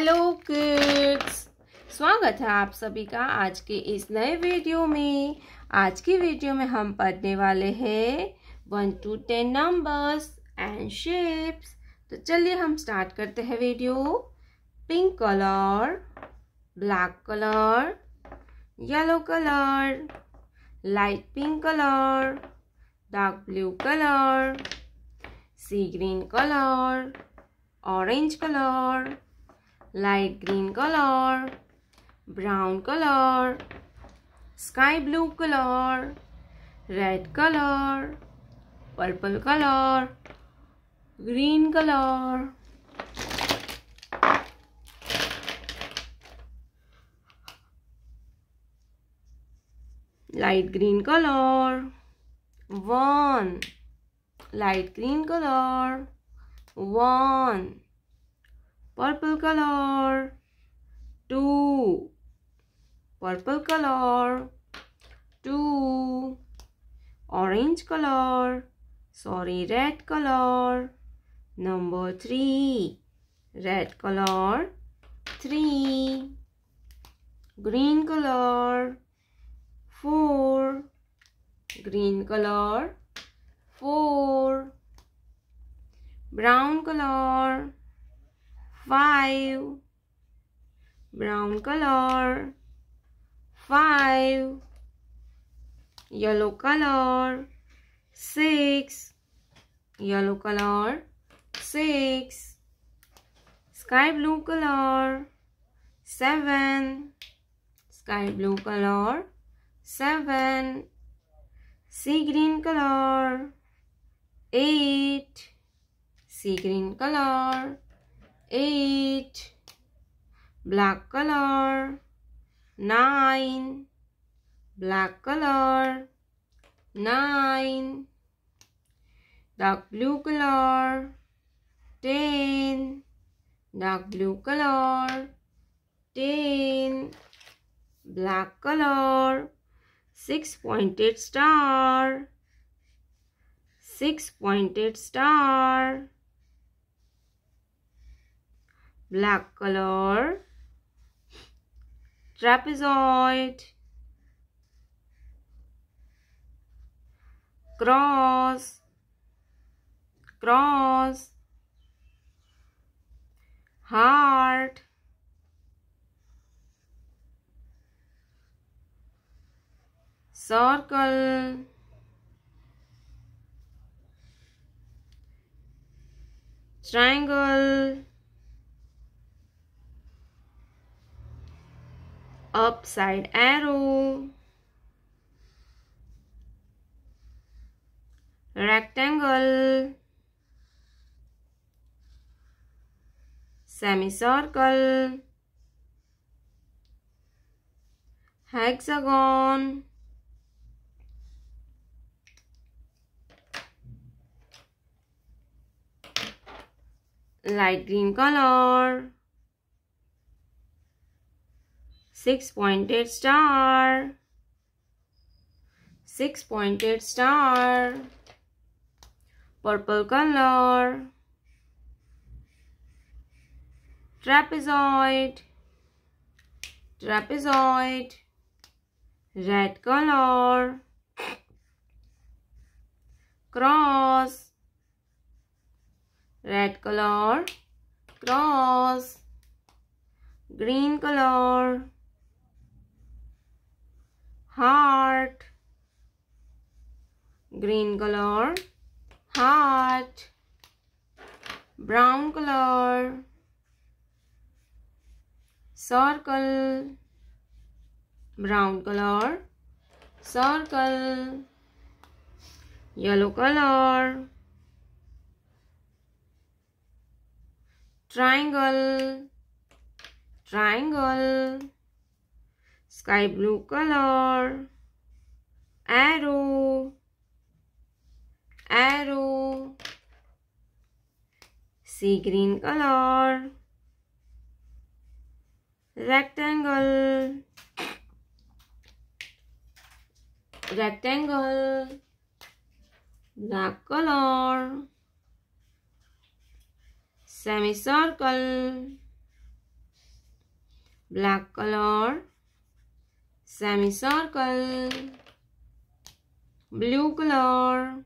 Hello kids स्वागत है आप सभी का आज के इस नए वीडियो में। आज की वीडियो में हम पढ़ने वाले हैं one two ten numbers and shapes तो चलिए हम स्टार्ट करते हैं video pink colour black colour yellow colour light pink colour dark blue colour sea green colour orange color light green color brown color sky blue color red color purple color green color. Light green color one. Light green color one purple color. Two. Purple color. Two. Orange color. Sorry red color. Number three. Red color. Three. Green color. Four. Green color. Four. Brown color five. Brown color. Five. Yellow color. Six. Yellow color. Six. Sky blue color. Seven. Sky blue color. Seven. Sea green color. Eight. Sea green color 8 black color 9 black color 9 dark blue color 10 dark blue color 10 black color 6 pointed star 6 pointed star black color. Trapezoid. Cross. Cross. Heart. Circle. Triangle upside arrow. Rectangle. Semicircle. Hexagon. Light green color six pointed star. Six pointed star. Purple color. Trapezoid. Trapezoid. Red color. Cross. Red color. Cross. Green color heart green color heart brown color circle brown color circle yellow color triangle triangle sky blue color. Arrow. Arrow. Sea green color. Rectangle. Rectangle. Black color. Semicircle. Black color semicircle. Blue color.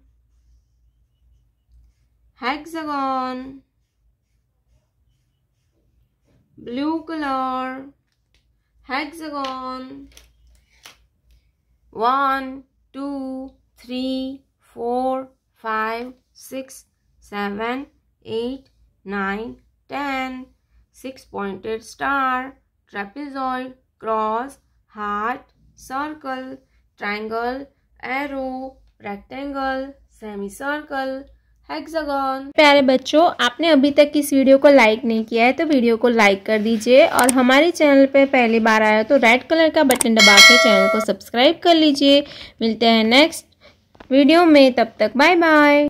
Hexagon. Blue color. Hexagon. One two three four five six seven eight nine ten. Six pointed star. Trapezoid cross heart circle triangle arrow semicircle hexagon. प्यारे बच्चों, आपने अभी तक इस video को like नहीं किया है तो वीडियो को लाइक कर दीजिए और हमारे चैनल पे पहली बार आया तो रेड कलर का बटन दबा के चैनल को सब्सक्राइब कर लीजिए। मिलते हैं नेक्स्ट वीडियो में, तब तक बाय बाय